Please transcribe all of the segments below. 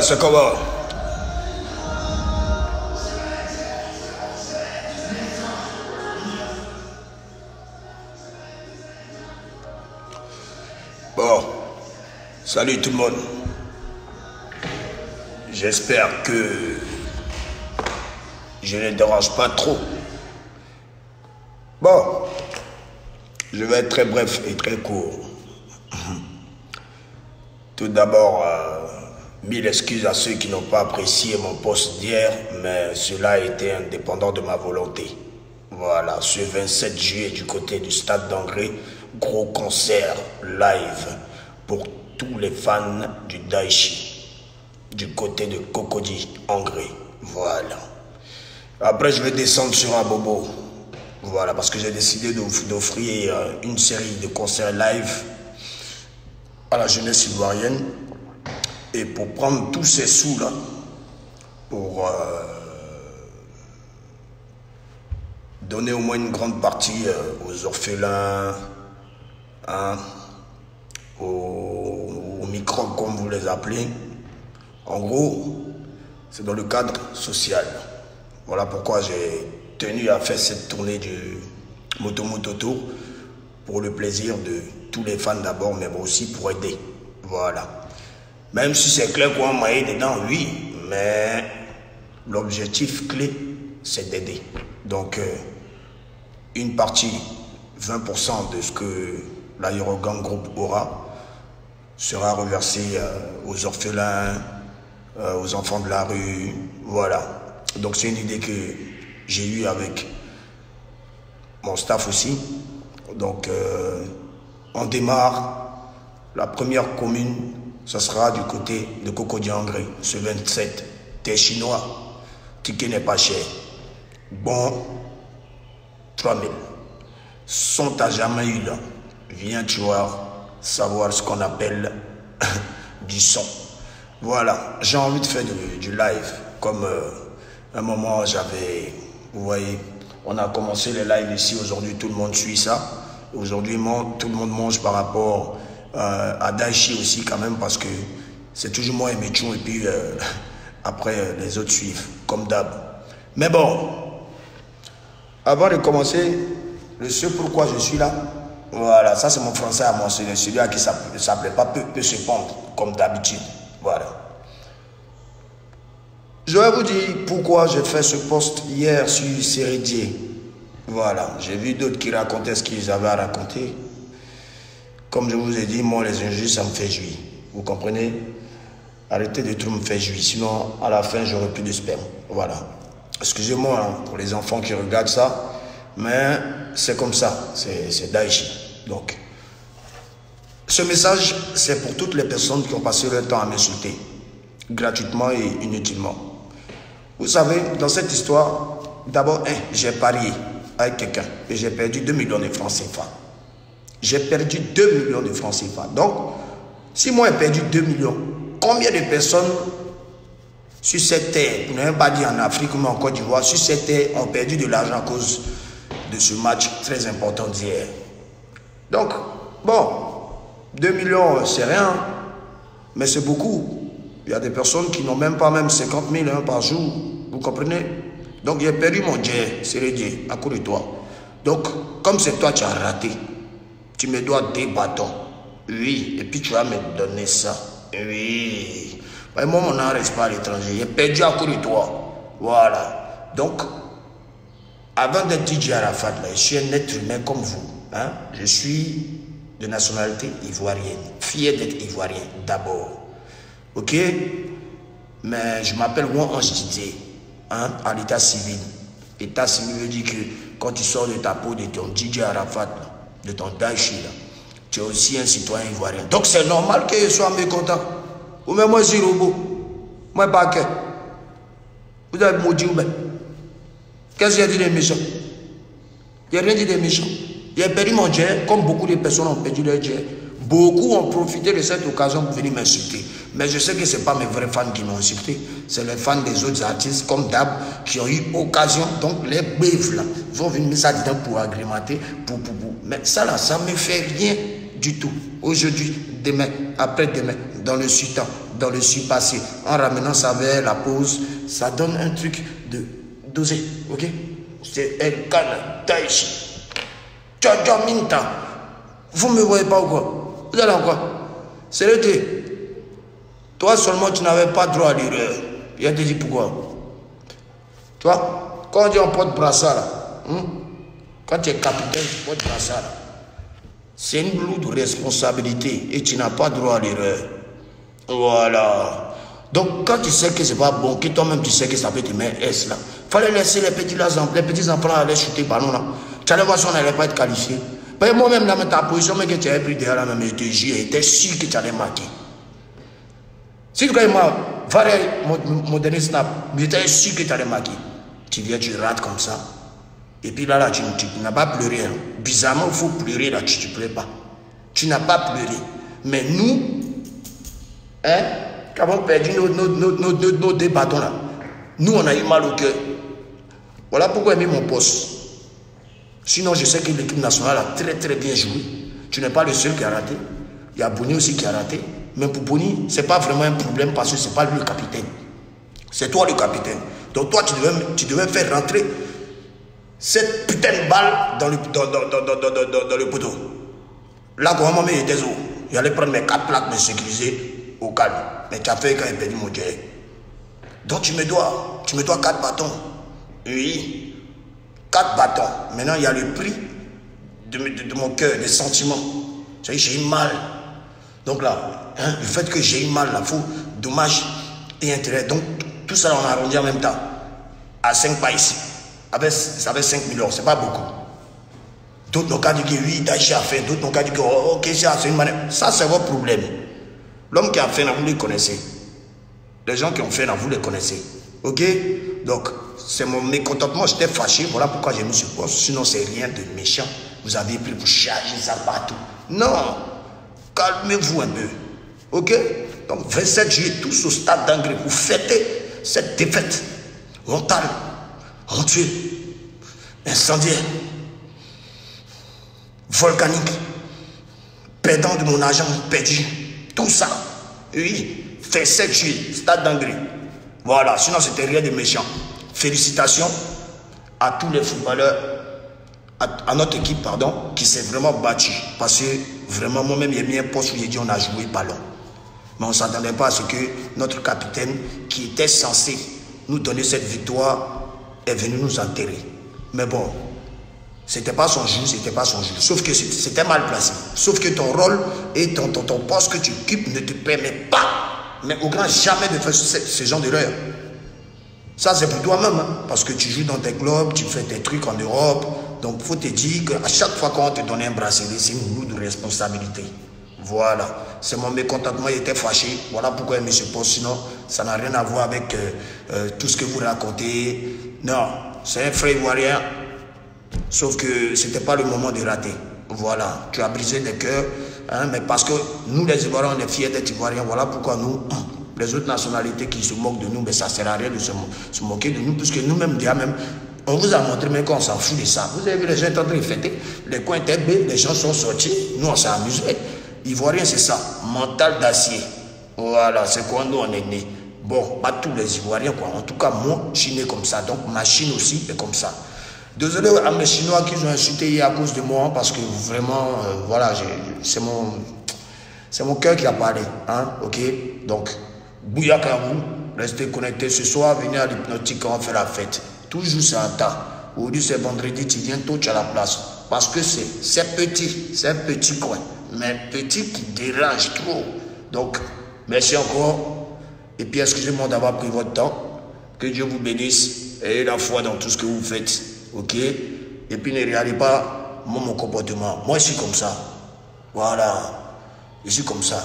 c'est comment Bon, salut tout le monde. J'espère que je ne dérange pas trop. Bon, je vais être très bref et très court. Tout d'abord, euh, mille excuses à ceux qui n'ont pas apprécié mon poste d'hier, mais cela été indépendant de ma volonté. Voilà, ce 27 juillet du côté du stade d'Angré, gros concert live pour tous les fans du Daichi, du côté de Cocody, Angré. Voilà. Après, je vais descendre sur un bobo. Voilà, parce que j'ai décidé d'offrir euh, une série de concerts live à la jeunesse ivoirienne. Et pour prendre tous ces sous-là, pour euh, donner au moins une grande partie euh, aux orphelins, hein, aux, aux microbes comme vous les appelez. En gros, c'est dans le cadre social. Voilà pourquoi j'ai tenu à faire cette tournée du Moto Moto Tour pour le plaisir de tous les fans d'abord, mais aussi pour aider. Voilà. Même si c'est clair qu'on m'a aidé dedans, oui, mais l'objectif clé, c'est d'aider. Donc, euh, une partie, 20% de ce que l'aérogang groupe aura, sera reversée euh, aux orphelins, euh, aux enfants de la rue, voilà. Donc c'est une idée que j'ai eue avec mon staff aussi. Donc on démarre. La première commune, ce sera du côté de Cocody-Angré, ce 27. T'es chinois, ticket n'est pas cher. Bon, 3000. Sont à jamais eu là. Viens, tu vois, savoir ce qu'on appelle du son. Voilà, j'ai envie de faire du, live. Comme euh, un moment, j'avais, vous voyez, on a commencé les lives ici. Aujourd'hui, tout le monde suit ça. Aujourd'hui, tout le monde mange par rapport euh, à Daichi aussi, quand même, parce que c'est toujours moi et Méchon, et puis euh, après, les autres suivent, comme d'hab. Mais bon, avant de commencer, le ce pourquoi je suis là, voilà, ça c'est mon français à moi, c'est celui-là qui ne s'appelait pas peut, peut se pendre, comme d'habitude. Voilà. Je vais vous dire pourquoi j'ai fait ce poste hier sur Sérédier. Voilà, j'ai vu d'autres qui racontaient ce qu'ils avaient à raconter. Comme je vous ai dit, moi, les injustes, ça me fait jouir. Vous comprenez? Arrêtez de tout me faire jouir, sinon, à la fin, j'aurai plus de sperme. Voilà. Excusez-moi hein, pour les enfants qui regardent ça, mais c'est comme ça, c'est Daesh. Donc, ce message, c'est pour toutes les personnes qui ont passé leur temps à m'insulter, gratuitement et inutilement. Vous savez, dans cette histoire, d'abord, j'ai parié avec quelqu'un et j'ai perdu 2 millions de francs CFA. J'ai perdu 2 millions de francs CFA. Donc, si moi j'ai perdu 2 millions, combien de personnes sur cette terre, pour ne pas dire en Afrique mais en Côte d'Ivoire, sur cette terre ont perdu de l'argent à cause de ce match très important d'hier? Donc, bon, 2 millions, c'est rien, mais c'est beaucoup. Il y a des personnes qui n'ont même pas même 50 000 hein, par jour. Vous comprenez? Donc j'ai perdu mon Dieu, c'est le Dieu, à cause de toi. Donc, comme c'est toi qui as raté, tu me dois des bâtons. Oui, et puis tu vas me donner ça. Oui. Mais moi, mon nom reste pas à l'étranger. J'ai perdu à cause de toi. Voilà. Donc, avant d'être DJ Arafat, là, je suis un être humain comme vous. Hein? Je suis de nationalité ivoirienne. Fier d'être ivoirien, d'abord. Ok? Mais je m'appelle Juan Ange hein, à l'état civil. État civil veut dire que quand tu sors de ta peau, de ton DJ Arafat, de ton Daesh, tu es aussi un citoyen ivoirien. Donc c'est normal que je sois mécontent. Ou même moi, robot. Moi, que. Vous avez maudit ou bien Qu'est-ce que j'ai dit des méchants? A rien dit des méchants. J'ai perdu mon Dieu, comme beaucoup de personnes ont perdu leur Dieu. Beaucoup ont profité de cette occasion pour venir m'insulter. Mais je sais que ce n'est pas mes vrais fans qui m'ont insulté. C'est les fans des autres artistes comme Dab qui ont eu occasion. Donc les béves là, ils vont venir mettre ça dedans pour agrémenter, pour, pour, pour. Mais ça là, ça ne me fait rien du tout. Aujourd'hui, demain, après-demain, dans le sultan, dans le passé, en ramenant ça vers la pause, ça donne un truc de dosé, ok? C'est taïchi. Tcha minta. Vous me voyez pas ou quoi? Vous allez en quoi? C'est le thé. Toi seulement, tu n'avais pas droit à l'erreur. Il a te dit pourquoi. Toi, quand on dit on porte brassard, hein? quand tu es capitaine, tu portes brassard. C'est une lourde responsabilité et tu n'as pas droit à l'erreur. Voilà. Donc, quand tu sais que c'est pas bon, que toi-même tu sais que ça peut te mettre S là, fallait laisser les petits, les petits enfants aller chuter ballon là. Tu allais voir si on n'allait pas être qualifié. Moi-même, dans ta position, que tu avais pris derrière la même, j'étais sûr que tu allais marquer. Si tu moi, mon dernier snap, j'étais sûr que tu allais marquer. Tu viens, tu rates comme ça. Et puis là, là tu, n'as pas pleuré. Hein. Bizarrement, il faut pleurer, là, tu ne pleures pas. Tu n'as pas pleuré. Mais nous, hein, qui perdu nos, nos, nos, nos, deux bâtons là, nous, on a eu mal au cœur. Voilà pourquoi j'ai mis mon poste. Sinon, je sais que l'équipe nationale a très très bien joué. Tu n'es pas le seul qui a raté. Il y a Boni aussi qui a raté. Mais pour Boni, ce n'est pas vraiment un problème parce que ce n'est pas lui le capitaine. C'est toi le capitaine. Donc toi, tu devais, tu devais faire rentrer cette putain de balle dans le, dans, le poteau. Là, comment il était où J'allais prendre mes quatre plaques, me sécuriser au calme. Mais tu as fait quand il perdu mon Dieu. Donc tu me dois, tu me dois quatre bâtons. Oui, quatre bâtons. Maintenant, il y a le prix de, mon cœur, des sentiments. Tu j'ai eu mal. Donc là, hein, le fait que j'ai eu mal, là, faut dommage et intérêt. Donc tout ça, on a arrondi en même temps. À 5 pas ici avec, 5 millions, ce n'est pas beaucoup. D'autres n'ont qu'à dire que oui, Daïchi a fait, d'autres n'ont qu'à dire que oh, ok, c'est une manière. Ça, c'est votre problème. L'homme qui a fait, vous le connaissez. Les gens qui ont fait, vous les connaissez. Ok? Donc, c'est mon mécontentement, j'étais fâché, voilà pourquoi j'ai mis ce poste. Sinon, c'est rien de méchant. Vous avez pris pour charger ça partout. Non Calmez-vous un peu. Ok? Donc, 27 juillet, tous au stade d'Angré, vous fêtez cette défaite mentale tué, incendiaire, volcanique, perdant de mon argent perdu, tout ça. Oui, fait 7 juillet, stade d'Angry. Voilà, sinon c'était rien de méchant. Félicitations à tous les footballeurs, à, notre équipe, pardon, qui s'est vraiment battu. Parce que vraiment, moi-même, j'ai mis un poste où j'ai dit on a joué ballon. Mais on ne s'attendait pas à ce que notre capitaine, qui était censé nous donner cette victoire, est venu nous enterrer. Mais bon, c'était pas son jeu, c'était pas son jeu. Sauf que c'était mal placé. Sauf que ton rôle et ton, poste que tu occupes ne te permet pas, mais au grand jamais de faire ce, genre d'erreur. Ça, c'est pour toi-même, hein, parce que tu joues dans tes clubs, tu fais tes trucs en Europe. Donc, il faut te dire qu'à chaque fois qu'on te donne un bracelet, c'est une lourde responsabilité. Voilà. C'est mon mécontentement, il était fâché. Voilà pourquoi il me suppose. Sinon, ça n'a rien à voir avec euh, euh, tout ce que vous racontez. Non, c'est un frère ivoirien. Sauf que ce n'était pas le moment de rater. Voilà. Tu as brisé des cœurs. Hein, mais parce que nous, les Ivoiriens, on est fiers d'être Ivoiriens. Voilà pourquoi nous, les autres nationalités qui se moquent de nous, mais ça ne sert à rien de se, moquer de nous, puisque nous-mêmes, déjà même, on vous a montré, mais qu'on s'en fout de ça. Vous avez vu, les gens en train de fêter, les coins étaient belles, les gens sont sortis, nous, on s'est amusés. Ivoirien, c'est ça, mental d'acier. Voilà, c'est quoi nous on est né. Bon, pas tous les Ivoiriens, quoi. En tout cas, moi, je suis né comme ça. Donc, ma Chine aussi est comme ça. Désolé à mes Chinois qui ont insulté à cause de moi, parce que vraiment, euh, voilà, c'est mon, c'est mon cœur qui a parlé. Hein, ok? Donc, bouillak à vous, restez connectés ce soir, venez à l'hypnotique, on faire la fête. Toujours c'est un temps. Aujourd'hui, c'est vendredi, tu viens tôt, tu as la place. Parce que c'est petit, c'est petit coin mais petit qui dérange trop. Donc, merci encore. Et puis, excusez-moi d'avoir pris votre temps. Que Dieu vous bénisse et la foi dans tout ce que vous faites. Ok? Et puis, ne regardez pas mon comportement. Moi, je suis comme ça. Voilà. Je suis comme ça.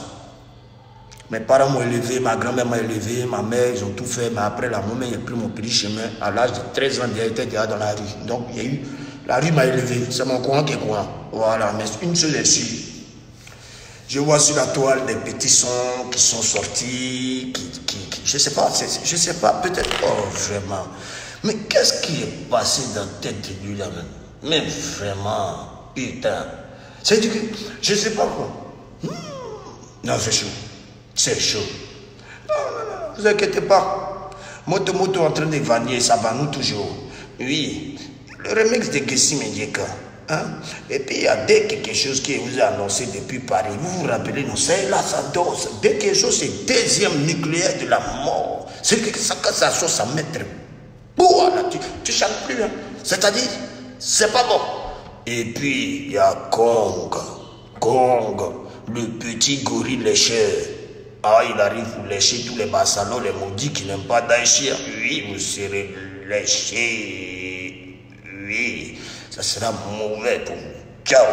Mes parents m'ont élevé, ma grand-mère m'a élevé, ma mère, ils ont tout fait. Mais après, la maman, a pris mon petit chemin. À l'âge de 13 ans, était déjà dans la rue. Donc, il y a eu. La rue m'a élevé. C'est mon courant qui est courant. Voilà. Mais une chose est sûre. Je vois sur la toile des petits sons qui sont sortis, qui, je ne sais pas, je sais pas, peut-être oh, vraiment. Mais qu'est-ce qui est passé dans la tête de lui là même? Mais vraiment, putain. C'est du que, je ne sais pas quoi. Hmm. Non, c'est chaud. C'est chaud. Ne vous inquiétez pas. Moto Moto en train de vanner, ça va nous toujours. Oui, le remix de Gessi Mendieka. Hein? Et puis il y a dès quelque chose qui vous a annoncé depuis Paris. Vous vous rappelez, non, c'est là, ça dose. Dès quelque chose, c'est deuxième nucléaire de la mort. C'est que ça, quand ça sort, ça mettre là, tu, tu chantes plus. Hein? C'est-à-dire, c'est pas bon. Et puis, il y a Kong. Kong, le petit gorille lécheur. Ah, il arrive pour lécher tous les bassalons, les maudits qui n'aiment pas Daïchir. Oui, vous serez léché. Oui, ça sera mauvais pour vous. Ciao.